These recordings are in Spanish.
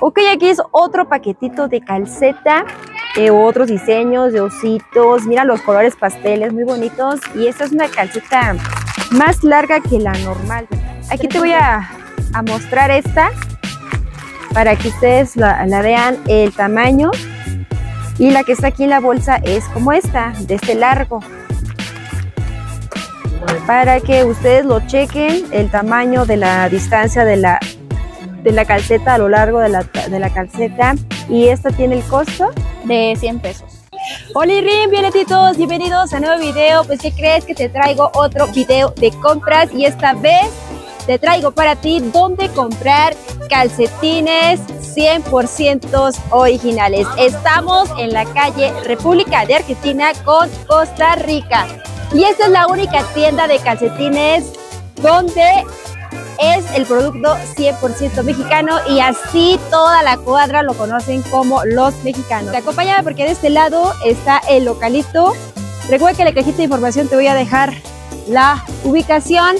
Ok, aquí es otro paquetito de calceta, de otros diseños, de ositos. Mira los colores pasteles, muy bonitos. Y esta es una calceta más larga que la normal. Aquí te voy a, a mostrar esta para que ustedes la, la vean el tamaño. Y la que está aquí en la bolsa es como esta, de este largo para que ustedes lo chequen el tamaño de la distancia de la, de la calceta a lo largo de la, de la calceta y esta tiene el costo de 100 pesos. Hola Rim, bienvenidos, bienvenidos a un nuevo video. Pues ¿qué crees que te traigo otro video de compras y esta vez te traigo para ti dónde comprar calcetines 100% originales. Estamos en la calle República de Argentina con Costa Rica. Y esta es la única tienda de calcetines donde es el producto 100% mexicano y así toda la cuadra lo conocen como los mexicanos. Te porque de este lado está el localito. Recuerda que en la cajita de información te voy a dejar la ubicación.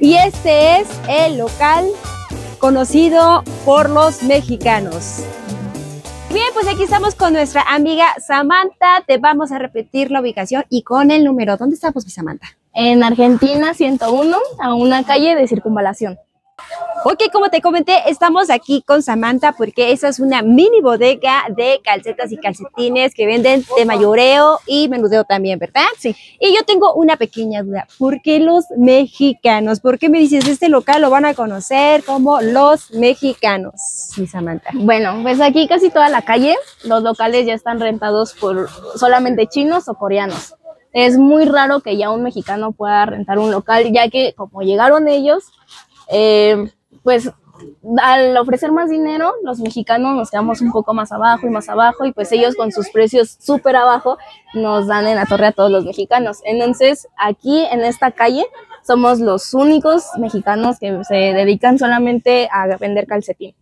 Y este es el local conocido por los mexicanos. Bien, pues aquí estamos con nuestra amiga Samantha. Te vamos a repetir la ubicación y con el número. ¿Dónde estamos, mi Samantha? En Argentina 101, a una calle de circunvalación. Ok, como te comenté, estamos aquí con Samantha porque esa es una mini bodega de calcetas y calcetines que venden de mayoreo y menudeo también, ¿verdad? Sí. Y yo tengo una pequeña duda. ¿Por qué los mexicanos? ¿Por qué me dices este local lo van a conocer como los mexicanos, mi Samantha? Bueno, pues aquí casi toda la calle, los locales ya están rentados por solamente chinos o coreanos. Es muy raro que ya un mexicano pueda rentar un local, ya que como llegaron ellos, eh, pues al ofrecer más dinero, los mexicanos nos quedamos un poco más abajo y más abajo y pues ellos con sus precios súper abajo nos dan en la torre a todos los mexicanos. Entonces aquí en esta calle somos los únicos mexicanos que se dedican solamente a vender calcetín.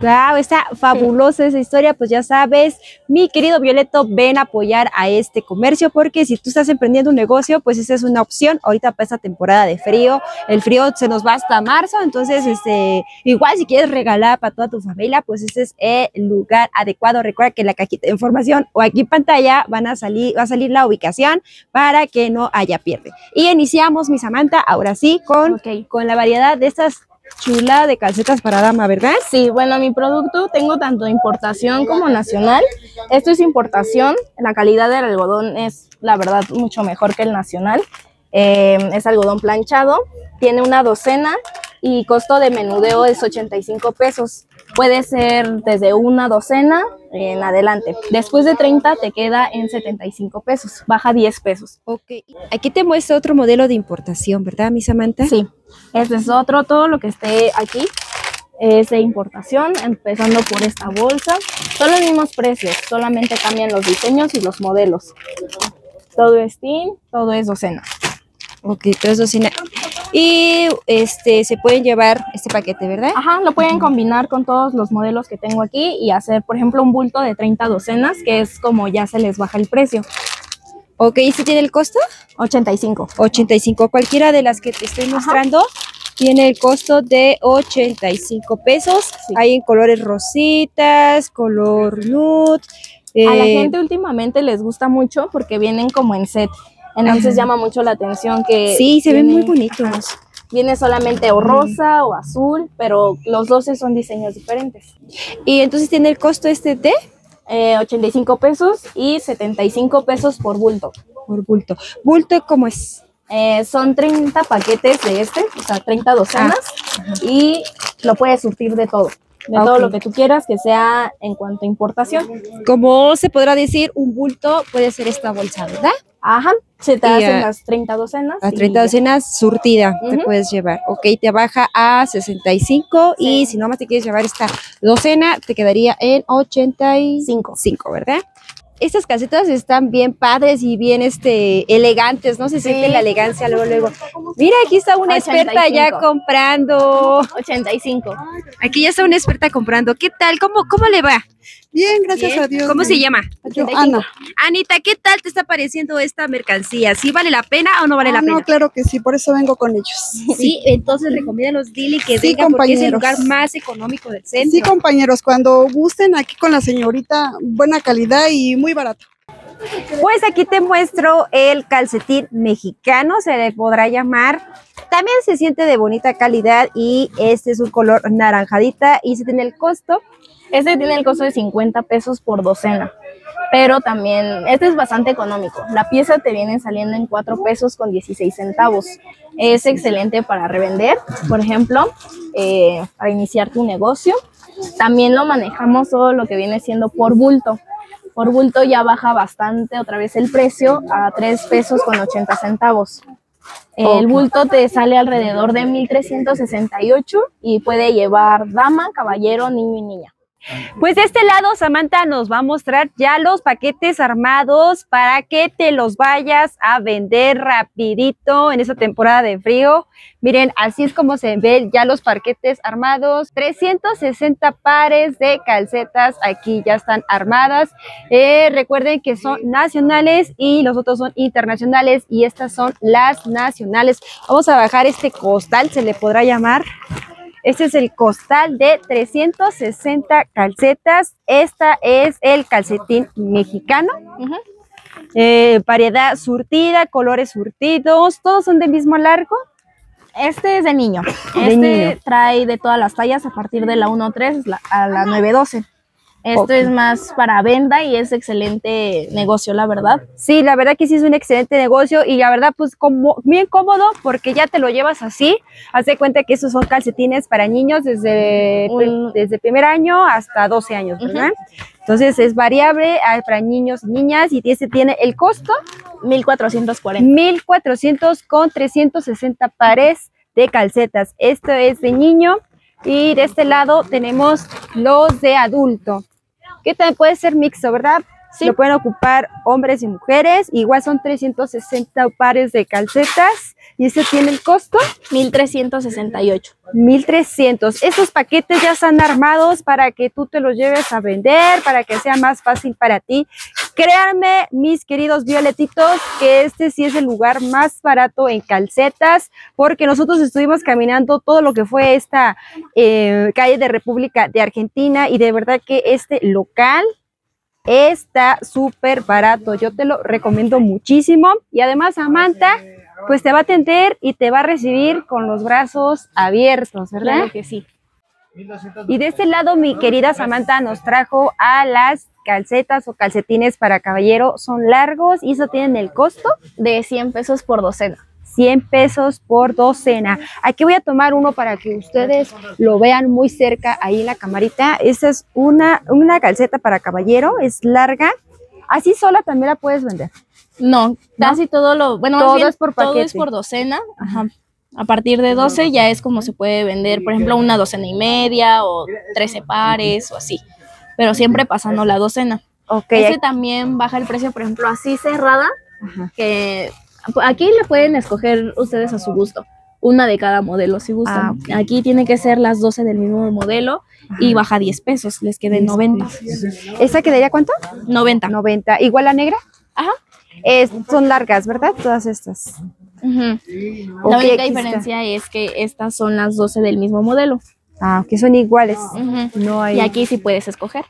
Wow, está fabulosa esa historia, pues ya sabes, mi querido Violeto, ven a apoyar a este comercio porque si tú estás emprendiendo un negocio, pues esa es una opción. Ahorita para esta temporada de frío, el frío se nos va hasta marzo, entonces este, igual si quieres regalar para toda tu familia, pues ese es el lugar adecuado. Recuerda que en la cajita de información o aquí en pantalla van a salir, va a salir la ubicación para que no haya pierde. Y iniciamos, mi Samantha, ahora sí, con, con la variedad de estas chula de calcetas para dama, ¿verdad? Sí, bueno, mi producto tengo tanto importación como nacional. Esto es importación, la calidad del algodón es la verdad mucho mejor que el nacional. Eh, es algodón planchado, tiene una docena y costo de menudeo es 85 pesos. Puede ser desde una docena en adelante. Después de 30 te queda en 75 pesos, baja 10 pesos. Ok. Aquí te muestra otro modelo de importación, ¿verdad, mi Samantha? Sí, este es otro, todo lo que esté aquí es de importación, empezando por esta bolsa. Son los mismos precios, solamente cambian los diseños y los modelos. Todo es tin, todo es docena. Ok, todo eso sí. Y este se pueden llevar este paquete, ¿verdad? Ajá, lo pueden combinar con todos los modelos que tengo aquí y hacer, por ejemplo, un bulto de 30 docenas, que es como ya se les baja el precio. Ok, ¿y si tiene el costo? 85. 85. Cualquiera de las que te estoy mostrando tiene el costo de 85 pesos. Sí. Hay en colores rositas, color nude. A la eh, gente últimamente les gusta mucho porque vienen como en set. Entonces Ajá. llama mucho la atención que... Sí, se ven muy bonitos. Viene solamente o rosa o azul, pero los 12 son diseños diferentes. Y entonces tiene el costo este de Eh, 85 pesos y 75 pesos por bulto. por bulto. Bulto, ¿cómo es? Eh, son 30 paquetes de este, o sea, 30 docenas, y lo puedes surtir de todo, de Ah, todo lo que tú quieras que sea en cuanto a importación. Como se podrá decir, un bulto puede ser esta bolsa, ¿verdad? Ajá, se te Y, hacen las 30 docenas. Y 30 ya. docenas surtida te puedes llevar. Ok, te baja a 65 y Sí. si nomás te quieres llevar esta docena, te quedaría en 85, Cinco. ¿verdad? Estas calcetas están bien padres y bien este, elegantes, ¿no? Se siente la elegancia luego, luego. Mira, aquí está una experta ya 85. comprando. 85. Aquí ya está una experta comprando. ¿Qué tal? ¿Cómo, cómo le va? Bien, gracias Bien. a Dios. ¿Cómo se llama? Ana. Anita, ¿qué tal te está pareciendo esta mercancía? ¿Sí vale la pena o no vale la Ah, pena? No, claro que sí, por eso vengo con ellos. Sí, entonces recomiéndanos, Dili, que Sí, vengan porque es el lugar más económico del centro. Sí, compañeros, cuando gusten aquí con la señorita, buena calidad y muy barato. Pues aquí te muestro el calcetín mexicano, se le podrá llamar. También se siente de bonita calidad y este es un color naranjadita y se tiene el costo. Este tiene el costo de 50 pesos por docena, pero también este es bastante económico. La pieza te viene saliendo en 4 pesos con 16 centavos. Es excelente para revender, por ejemplo, eh, para iniciar tu negocio. También lo manejamos todo lo que viene siendo por bulto. Por bulto ya baja bastante otra vez el precio a 3 pesos con 80 centavos. El bulto te sale alrededor de 1368 y puede llevar dama, caballero, niño y niña. Pues de este lado, Samantha nos va a mostrar ya los paquetes armados para que te los vayas a vender rapidito en esta temporada de frío. Miren, así es como se ven ya los paquetes armados. 360 pares de calcetas aquí ya están armadas. Eh, recuerden que son nacionales y los otros son internacionales y estas son las nacionales. Vamos a bajar este costal, se le podrá llamar. Este es el costal de 360 calcetas. Esta es el calcetín mexicano. Eh, variedad surtida, colores surtidos. Todos son del mismo largo. Este es de niño. De Este niño. trae de todas las tallas a partir de la 1.3 la- a la 9.12. Esto es más para venda y es excelente negocio, la verdad. Sí, la verdad que sí es un excelente negocio y la verdad pues como bien cómodo porque ya te lo llevas así. Haz de cuenta que esos son calcetines para niños desde, Un- desde primer año hasta 12 años, ¿verdad? Entonces es variable hay para niños y niñas y este tiene el costo 1440. 1400 con 360 pares de calcetas. Esto es de niño y de este lado tenemos los de adulto. Que también puede ser mixto, ¿verdad? Sí. Lo pueden ocupar hombres y mujeres. Igual son 360 pares de calcetas. Y este tiene el costo 1368. 1300. Estos paquetes ya están armados para que tú te los lleves a vender, para que sea más fácil para ti. Créanme, mis queridos violetitos, que este sí es el lugar más barato en calcetas, porque nosotros estuvimos caminando todo lo que fue esta eh, calle de República de Argentina y de verdad que este local está súper barato. Yo te lo recomiendo muchísimo. Y además, Samantha, pues te va a atender y te va a recibir con los brazos abiertos, ¿verdad? Claro que sí. Y de este lado, mi querida Samantha nos trajo a las calcetas o calcetines para caballero. Son largos y eso tienen el costo De 100 pesos por docena. 100 pesos por docena. Aquí voy a tomar uno para que ustedes lo vean muy cerca ahí en la camarita. Esta es una, una calceta para caballero, es larga. Así sola también la puedes vender. No, casi todo lo. Bueno, Todo bien, es por todo es paquete. por docena. Ajá. A partir de 12 ya es como se puede vender, por ejemplo, una docena y media o 13 pares o así. Pero siempre pasando la docena. Ok, Este también baja el precio, por ejemplo, así cerrada, Ajá. que aquí le pueden escoger ustedes a su gusto. Una de cada modelo si gustan. Ah. Aquí tiene que ser las 12 del mismo modelo y baja 10 pesos, les quede 90. ¿Esa quedaría cuánto? 90. 90. ¿Igual la negra? Ajá. Es- son largas, ¿verdad? Todas estas. La única está. diferencia es que estas son las 12 del mismo modelo. Ah, que son iguales. No hay. Y aquí sí puedes escoger.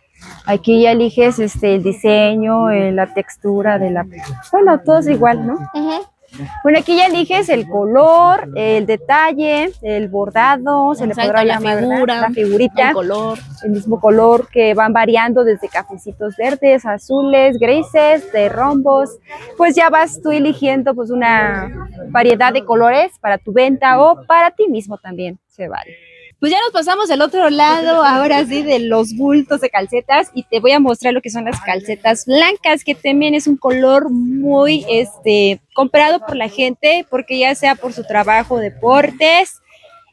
Aquí ya eliges este el diseño, eh, la textura de la. Bueno, todo es igual, ¿no? Bueno, aquí ya eliges el color, el detalle, el bordado, se le podrá la llamar, ¿verdad? figura, la figurita, El color. el mismo color que van variando desde cafecitos verdes, azules, grises, de rombos. Pues ya vas tú eligiendo pues una variedad de colores para tu venta o para ti mismo también se vale. Pues ya nos pasamos al otro lado, ahora sí, de los bultos de calcetas y te voy a mostrar lo que son las calcetas blancas, que también es un color muy, este, comprado por la gente, porque ya sea por su trabajo, deportes.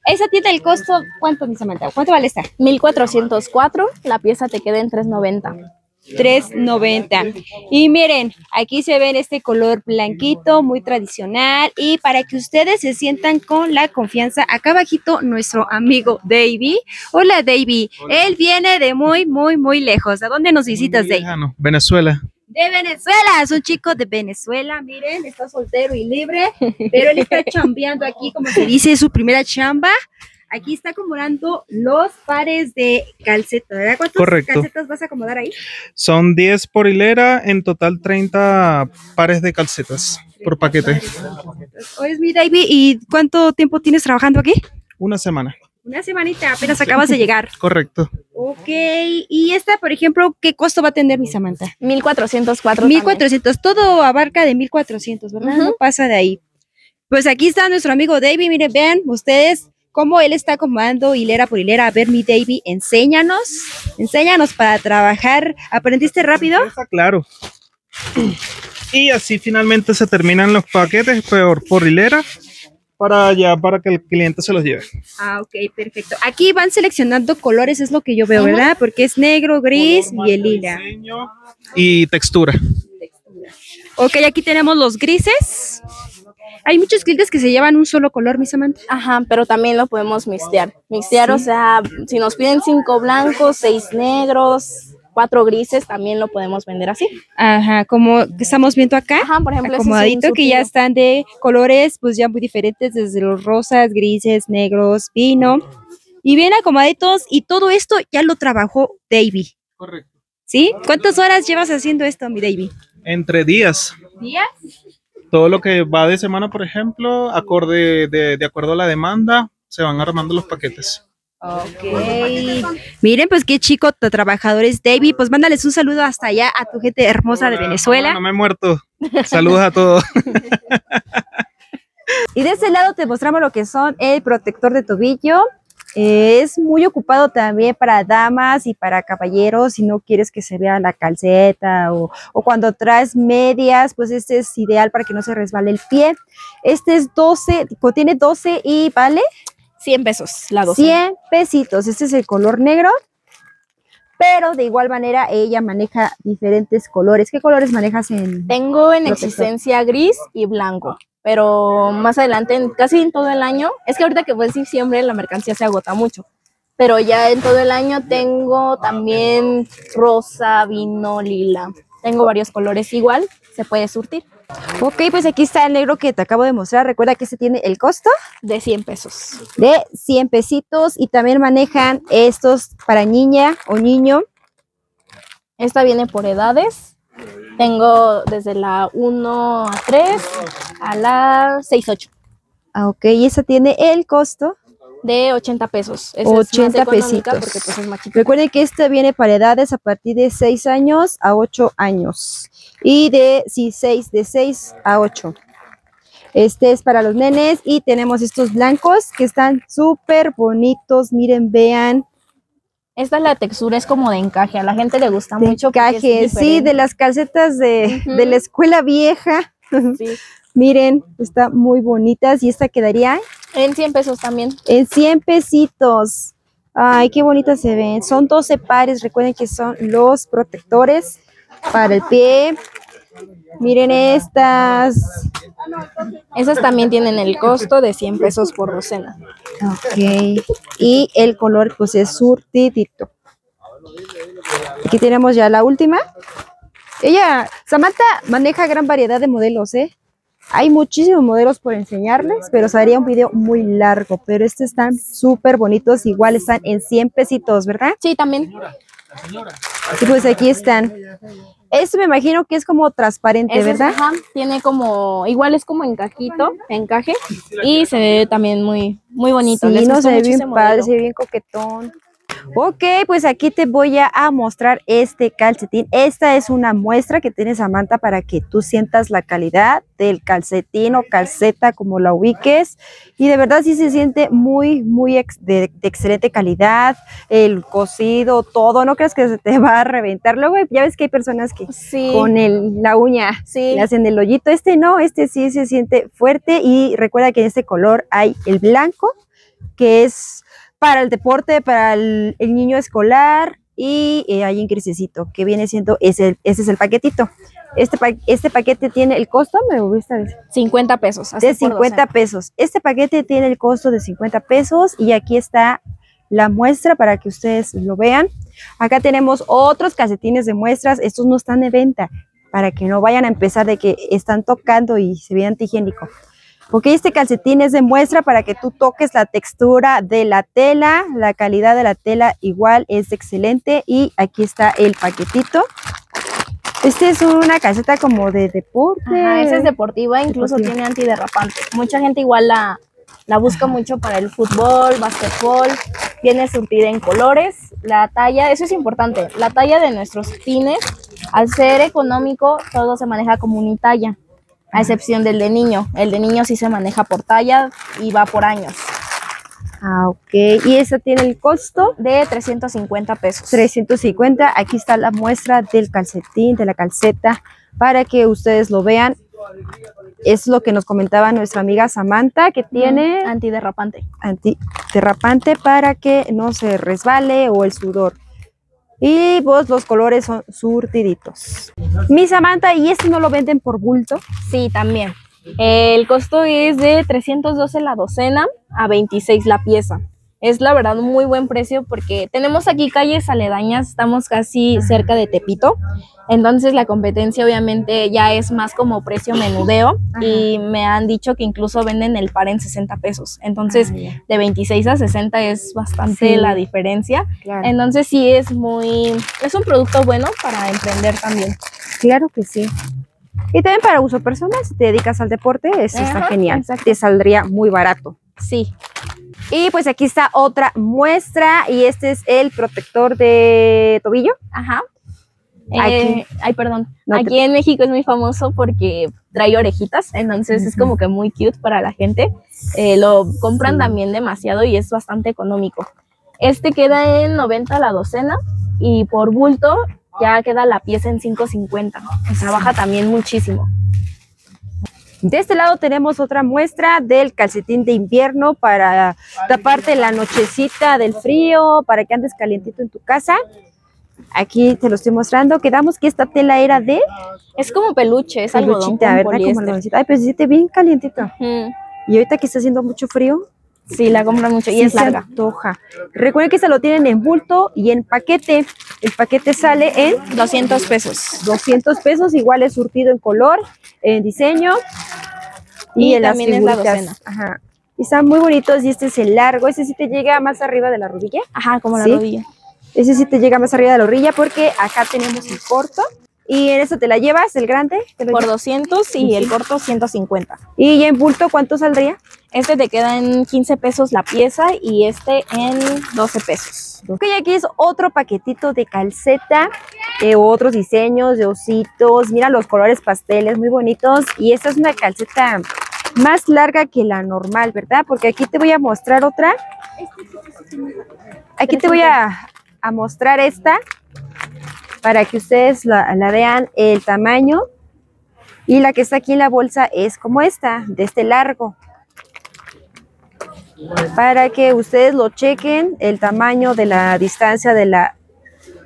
Esa tiene el costo, ¿cuánto, mi Samantha? ¿Cuánto vale esta? 1404, la pieza te queda en 390. 3.90. Y miren, aquí se ven este color blanquito, muy tradicional. Y para que ustedes se sientan con la confianza, acá abajito nuestro amigo Davey. Hola Davey, él viene de muy, muy, muy lejos. ¿A dónde nos visitas, Davey? Venezuela. De Venezuela, es un chico de Venezuela, miren, está soltero y libre, pero él está chambeando aquí, como se dice, es su primera chamba. Aquí está acomodando los pares de calcetas, ¿verdad? ¿Cuántas Correcto. calcetas vas a acomodar ahí? Son 10 por hilera, en total 30 pares de calcetas por paquete. Oye, mi David, ¿y cuánto tiempo tienes trabajando aquí? Una semana. Una semanita, apenas acabas de llegar. Correcto. Ok, y esta, por ejemplo, ¿qué costo va a tener mi Samantha? 1404 también. 1400, todo abarca de 1400, ¿verdad? Ujú. No pasa de ahí. Pues aquí está nuestro amigo David, miren, vean ustedes cómo él está acomodando hilera por hilera. A ver, mi David, enséñanos, enséñanos para trabajar. ¿Aprendiste rápido? Está claro. Y así finalmente se terminan los paquetes por, por hilera para ya para que el cliente se los lleve. Ah, ok, perfecto. Aquí van seleccionando colores, es lo que yo veo, ¿verdad? Porque es negro, gris y el lila. Diseño Y textura. Ok, aquí tenemos los grises. Hay muchos clientes que se llevan un solo color, mi Samantha. Ajá, pero también lo podemos mixtear. Mixtear, o sea, si nos piden cinco blancos, seis negros, cuatro grises, también lo podemos vender así. Ajá, como estamos viendo acá. Ajá, por ejemplo, acomodadito que ya están de colores pues ya muy diferentes desde los rosas, grises, negros, vino y bien acomodaditos y todo esto ya lo trabajó Davy, Correcto. ¿sí? ¿Cuántas horas llevas haciendo esto, mi Davy? Entre días. ¿Días? Todo lo que va de semana, por ejemplo, acorde de, de acuerdo a la demanda, se van armando los paquetes. Ok. Miren, pues qué chico t- trabajador es Davy, pues mándales un saludo hasta allá a tu gente hermosa de Venezuela. No me he muerto. Saludos a todos. Y de ese lado te mostramos lo que son el protector de tobillo. Es muy ocupado también para damas y para caballeros si no quieres que se vea la calceta o, o cuando traes medias, pues este es ideal para que no se resbale el pie. Este es 12, contiene 12 y vale 100 pesos la docena. 100 pesitos. Este es el color negro. Pero de igual manera ella maneja diferentes colores. ¿Qué colores manejas en? Tengo en Protector. existencia gris y blanco, pero más adelante, casi en todo el año, es que ahorita que fue diciembre la mercancía se agota mucho, pero ya en todo el año tengo también rosa, vino, lila. Tengo varios colores igual, se puede surtir Ok, pues aquí está el negro que te acabo de mostrar. Recuerda que este tiene el costo de 100 pesos. de 100 pesitos y también manejan estos para niña o niño. Esta viene por edades. Tengo desde la 1 a 3 a la 6, 8 Ah, ok, y esa tiene el costo. de 80 pesos. Esa 80 es pesitos. porque pues es más. Recuerden que esta viene para edades a partir de 6 años a 8 años. Y de, sí, 6, de 6 a 8. Este es para los nenes y tenemos estos blancos que están súper bonitos. Miren, vean. Esta la textura es como de encaje, a la gente le gusta mucho. porque es Encaje, sí, de las calcetas de, de la escuela vieja. Sí. Miren, está muy bonitas y esta quedaría En 100 pesos también. en 100 pesitos. Ay, qué bonitas se ven. Son 12 pares. Recuerden que son los protectores para el pie. Miren estas. Esas también tienen el costo de 100 pesos por docena. Ok. Y el color, pues es surtidito. Aquí tenemos ya la última. Ella, Samantha, maneja gran variedad de modelos, ¿eh? Hay muchísimos modelos por enseñarles, pero sería un video muy largo. Pero estos están súper bonitos. Igual están en 100 pesitos, ¿verdad? Sí, también. Y pues aquí están. Esto me imagino que es como transparente, Ese es- ¿verdad? ajá, tiene como, igual es como encajito, encaje, y se ve también muy, muy bonito. Sí, Les no se ve bien padre, modelo. se ve bien coquetón. Ok, pues aquí te voy a, a mostrar este calcetín. Esta es una muestra que tiene Samantha para que tú sientas la calidad del calcetín o calceta como la ubiques. Y de verdad sí se siente muy, muy ex- de, de excelente calidad. El cosido, todo. No creas que se te va a reventar. Luego ya ves que hay personas que Sí, con el, la uña sí. le hacen el hoyito. Este no, este sí se siente fuerte y recuerda que en este color hay el blanco, que es para el deporte, para el, el niño escolar, y eh, hay un grisecito que viene siendo ese, ese es el paquetito. Este, pa- este paquete tiene el costo, me gusta decir, 50 pesos. así de por 50 docena. pesos. Este paquete tiene el costo de 50 pesos y aquí está la muestra para que ustedes lo vean. Acá tenemos otros calcetines de muestras. Estos no están de venta para que no vayan a empezar de que están tocando y se vean antihigiénico. Porque este calcetín es de muestra para que tú toques la textura de la tela, la calidad de la tela igual es excelente y aquí está el paquetito. Este es una calceta como de deporte. Ajá, esa es deportiva, incluso Deportiva. tiene antiderrapante. Mucha gente igual la, la busca mucho para el fútbol, básquetbol. Viene surtida en colores. La talla, eso es importante. La talla de nuestros pines, al ser económico, todo se maneja como unitalla, a excepción del de niño. El de niño sí se maneja por talla y va por años. Ah, ok. Y esa tiene el costo De 350 pesos. 350. Aquí está la muestra del calcetín, de la calceta, para que ustedes lo vean. Es lo que nos comentaba nuestra amiga Samantha, que tiene Antiderrapante. antiderrapante para que no se resbale o el sudor. Y pues los colores son surtiditos. Mi Samantha, ¿y este no lo venden por bulto? Sí, también. El costo es de 312 la docena a 26 la pieza. Es la verdad un muy buen precio porque tenemos aquí calles aledañas, estamos casi cerca de Tepito. Entonces la competencia obviamente ya es más como precio menudeo y me han dicho que incluso venden el par en 60 pesos. Entonces Ah, de 26 a 60 es bastante Sí. la diferencia. Claro. Entonces sí es muy, es un producto bueno para emprender también. Claro que sí. Y también para uso personal, si te dedicas al deporte, eso está genial. exacto. Te saldría muy barato. Sí, Y pues aquí está otra muestra y este es el protector de tobillo. Ajá. Aquí. Eh, ay, perdón. No te- Aquí en México es muy famoso porque trae orejitas, entonces es como que muy cute para la gente. Eh, lo compran Sí. también demasiado y es bastante económico. Este queda en 90 la docena y por bulto ya queda la pieza en 5.50. O sea, baja también muchísimo. De este lado tenemos otra muestra del calcetín de invierno para taparte la nochecita del frío, para que andes calientito en tu casa. Aquí te lo estoy mostrando. Quedamos que esta tela era de Es como peluche, es algodón con ¿verdad? Como. Ay, pero se siente bien calientito. Y ahorita que está haciendo mucho frío, Sí, la compran mucho y sí es se larga. antoja. Recuerden que se lo tienen en bulto y en paquete. El paquete sale en 200 pesos. 200 pesos, igual es surtido en color, en diseño Y en las también es la docena. Ajá. Y están muy bonitos y este es el largo, ese sí te llega más arriba de la rodilla. Ajá, como la Sí. rodilla. Ese sí te llega más arriba de la rodilla porque acá tenemos el corto y en eso te la llevas, el grande. te lo Por llevas. 200 y el corto 150. Y en bulto, ¿cuánto saldría? Este te queda en 15 pesos la pieza y este en 12 pesos. Ok, aquí es otro paquetito de calceta, eh, otros diseños de ositos. Mira los colores pasteles muy bonitos. Y esta es una calceta más larga que la normal, ¿verdad? Porque aquí te voy a mostrar otra. Aquí te voy a, a mostrar esta para que ustedes la, la vean el tamaño. Y la que está aquí en la bolsa es como esta, de este largo para que ustedes lo chequen el tamaño de la distancia de la,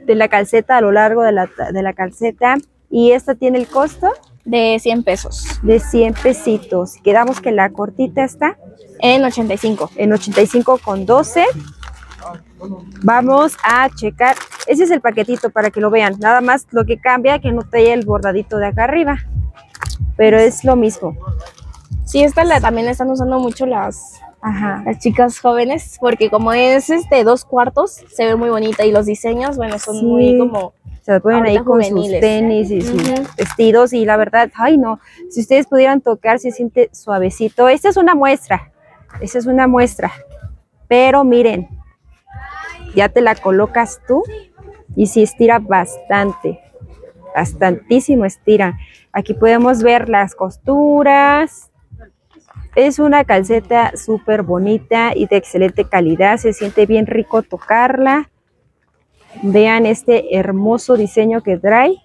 de la calceta a lo largo de la, de la calceta. Y esta tiene el costo De 100 pesos. de 100 pesitos. Quedamos que la cortita está En 85. en 85 con 12. Vamos a checar. Ese es el paquetito para que lo vean. Nada más lo que cambia que no trae el bordadito de acá arriba. Pero es lo mismo. Sí, esta la, también están usando mucho las, Ajá. las chicas jóvenes porque como es este dos cuartos, se ve muy bonita y los diseños, bueno, son Sí. muy como... Se ponen ahí con sus juveniles. tenis y sus vestidos y la verdad, ay no, si ustedes pudieran tocar, se siente suavecito. Esta es una muestra, esta es una muestra, pero miren, ya te la colocas tú y si estira bastante, bastantísimo estira. Aquí podemos ver las costuras. Es una calceta súper bonita y de excelente calidad, se siente bien rico tocarla. Vean este hermoso diseño que trae.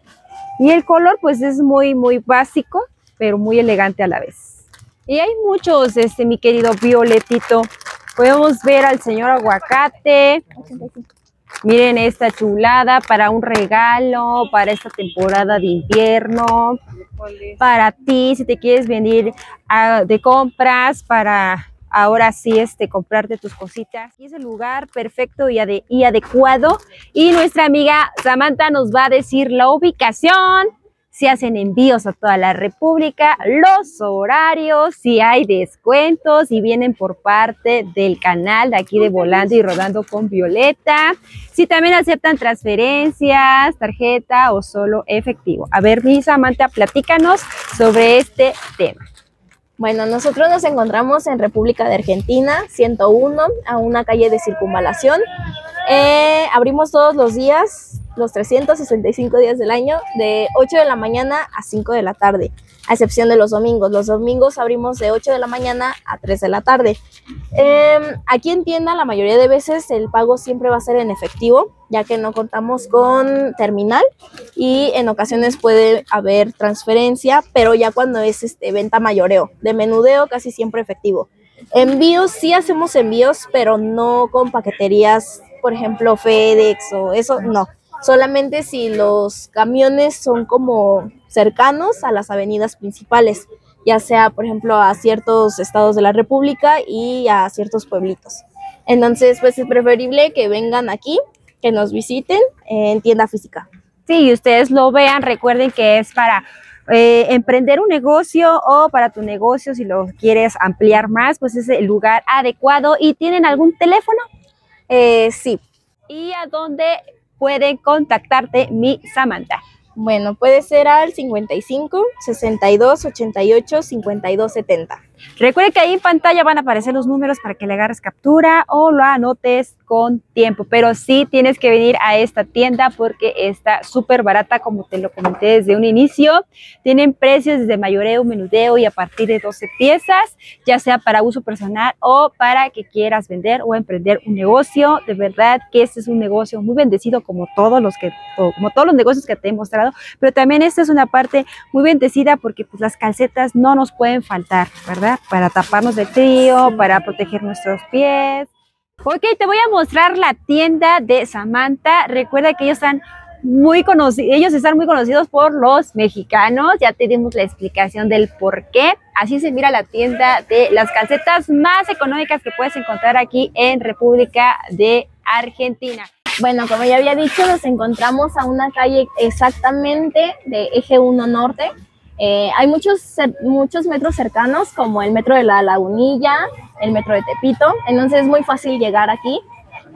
Y el color pues es muy, muy básico, pero muy elegante a la vez. Y hay muchos, este, mi querido Violetito. Podemos ver al señor aguacate. Miren esta chulada para un regalo, para esta temporada de invierno, para ti, si te quieres venir a- de compras, para ahora sí este, comprarte tus cositas. Y es el lugar perfecto y, y adecuado. Y nuestra amiga Samantha nos va a decir la ubicación, si hacen envíos a toda la República, los horarios, si hay descuentos, si vienen por parte del canal de aquí de Volando y Rodando con Violeta, si también aceptan transferencias, tarjeta o solo efectivo. A ver, mi Samantha, platícanos sobre este tema. Bueno, nosotros nos encontramos en República de Argentina, 101, a una calle de circunvalación. Eh, abrimos todos los días, los 365 días del año, de 8 de la mañana a 5 de la tarde, a excepción de los domingos. Los domingos abrimos de 8 de la mañana a 3 de la tarde. Eh, aquí en tienda la mayoría de veces el pago siempre va a ser en efectivo, ya que no contamos con terminal y en ocasiones puede haber transferencia, pero ya cuando es este, venta mayoreo, de menudeo casi siempre efectivo. Envíos, sí hacemos envíos, pero no con paqueterías, por ejemplo, FedEx o eso, no. Solamente si los camiones son como cercanos a las avenidas principales, ya sea, por ejemplo, a ciertos estados de la República y a ciertos pueblitos. Entonces, pues es preferible que vengan aquí, que nos visiten en tienda física. Sí, y ustedes lo vean, recuerden que es para eh, emprender un negocio o para tu negocio, si lo quieres ampliar más, pues es el lugar adecuado. ¿Y tienen algún teléfono? Eh, sí, ¿Y a dónde pueden contactarte, mi Samantha? Bueno, puede ser al 55 62 88 52 70. Recuerde que ahí en pantalla van a aparecer los números para que le agarres captura o lo anotes con tiempo, pero sí tienes que venir a esta tienda porque está súper barata, como te lo comenté desde un inicio. Tienen precios desde mayoreo, menudeo y a partir de 12 piezas, ya sea para uso personal o para que quieras vender o emprender un negocio. De verdad que este es un negocio muy bendecido como todos los que como todos los negocios que te he mostrado, pero también esta es una parte muy bendecida porque pues las calcetas no nos pueden faltar, ¿verdad? Para taparnos del frío, para proteger nuestros pies. Ok, te voy a mostrar la tienda de Samantha. Recuerda que ellos están muy conocidos, ellos están muy conocidos por los mexicanos. Ya te dimos la explicación del por qué. Así se mira la tienda de las calcetas más económicas que puedes encontrar aquí en República de Argentina. Bueno, como ya había dicho, nos encontramos a una calle exactamente de Eje 1 Norte. Eh, hay muchos, muchos metros cercanos, como el metro de la Lagunilla, el metro de Tepito, entonces es muy fácil llegar aquí.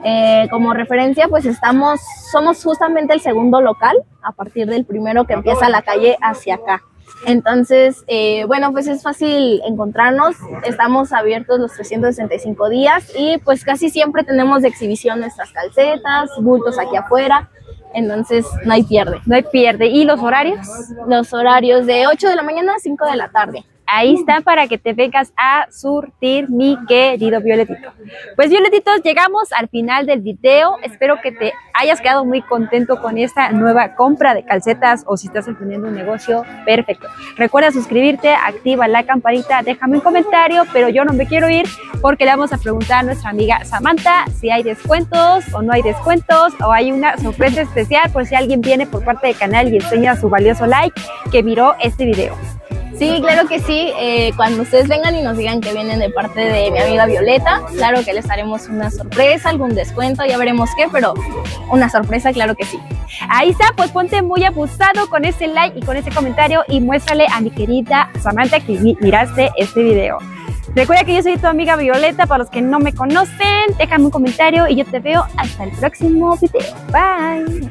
Eh, como referencia, pues estamos, somos justamente el segundo local, a partir del primero que empieza la calle hacia acá. Entonces, eh, bueno, pues es fácil encontrarnos, estamos abiertos los 365 días y pues casi siempre tenemos de exhibición nuestras calcetas, bultos aquí afuera, entonces no hay pierde. No hay pierde. ¿Y los horarios? Los horarios de 8 de la mañana a 5 de la tarde. Ahí está para que te vengas a surtir, mi querido Violetito. Pues Violetitos, llegamos al final del video. Espero que te hayas quedado muy contento con esta nueva compra de calcetas o si estás emprendiendo un negocio, perfecto. Recuerda suscribirte, activa la campanita, déjame un comentario, pero yo no me quiero ir porque le vamos a preguntar a nuestra amiga Samantha si hay descuentos o no hay descuentos o hay una sorpresa especial por si alguien viene por parte del canal y enseña su valioso like que miró este video. Sí, claro que sí. eh, cuando ustedes vengan y nos digan que vienen de parte de mi amiga Violeta, claro que les haremos una sorpresa, algún descuento, ya veremos qué, pero una sorpresa, claro que sí. Ahí está, pues ponte muy abusado con ese like y con ese comentario y muéstrale a mi querida Samantha que mi- miraste este video. Recuerda que yo soy tu amiga Violeta, para los que no me conocen, déjame un comentario y yo te veo hasta el próximo video. Bye.